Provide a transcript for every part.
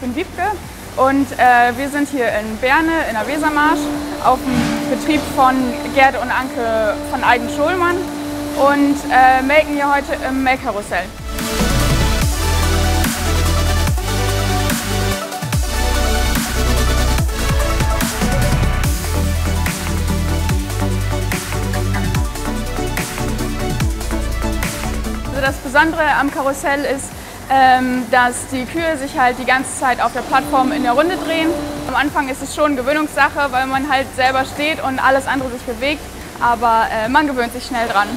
bin Wiebke und äh, wir sind hier in Berne in der Wesermarsch auf dem Betrieb von Gerd und Anke von Eiden-Schulmann und äh, melken hier heute im Melkkarussell. Also das Besondere am Karussell ist, ähm, dass die Kühe sich halt die ganze Zeit auf der Plattform in der Runde drehen. Am Anfang ist es schon Gewöhnungssache, weil man halt selber steht und alles andere sich bewegt, aber äh, man gewöhnt sich schnell dran.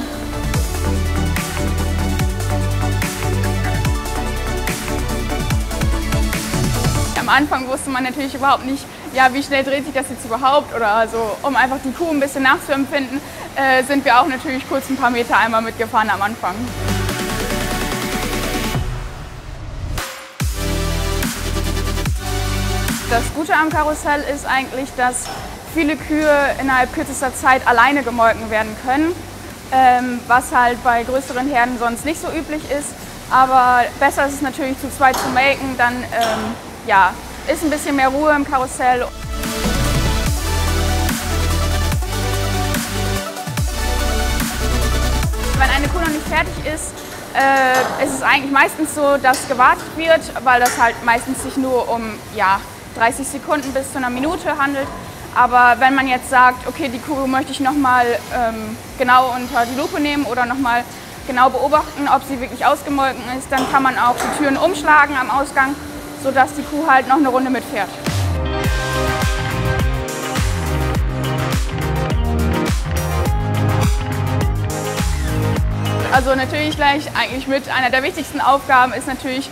Am Anfang wusste man natürlich überhaupt nicht, ja, wie schnell dreht sich das jetzt überhaupt oder so, um einfach die Kuh ein bisschen nachzuempfinden, äh, sind wir auch natürlich kurz ein paar Meter einmal mitgefahren am Anfang. Das Gute am Karussell ist eigentlich, dass viele Kühe innerhalb kürzester Zeit alleine gemolken werden können, ähm, was halt bei größeren Herden sonst nicht so üblich ist. Aber besser ist es natürlich zu zweit zu melken, dann ähm, ja, ist ein bisschen mehr Ruhe im Karussell. Wenn eine Kuh noch nicht fertig ist, äh, ist es eigentlich meistens so, dass gewartet wird, weil das halt meistens sich nur um ja, 30 Sekunden bis zu einer Minute handelt. Aber wenn man jetzt sagt, okay, die Kuh möchte ich nochmal ähm, genau unter die Lupe nehmen oder nochmal genau beobachten, ob sie wirklich ausgemolken ist, dann kann man auch die Türen umschlagen am Ausgang, sodass die Kuh halt noch eine Runde mitfährt. Also natürlich gleich eigentlich mit einer der wichtigsten Aufgaben ist natürlich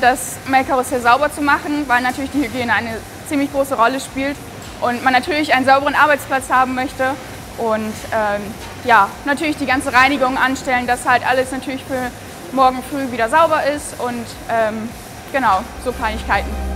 das Melkkarussell sauber zu machen, weil natürlich die Hygiene eine ziemlich große Rolle spielt und man natürlich einen sauberen Arbeitsplatz haben möchte und ähm, ja, natürlich die ganze Reinigung anstellen, dass halt alles natürlich für morgen früh wieder sauber ist und ähm, genau, so Kleinigkeiten.